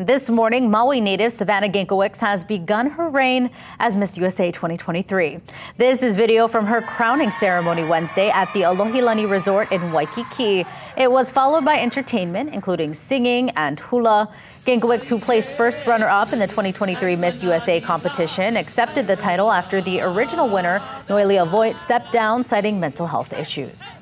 This morning, Maui native Savannah Gankiewicz has begun her reign as Miss USA 2023. This is video from her crowning ceremony Wednesday at the Alohilani Resort in Waikiki. It was followed by entertainment, including singing and hula. Gankiewicz, who placed first runner-up in the 2023 Miss USA competition, accepted the title after the original winner, Noelia Voigt, stepped down citing mental health issues.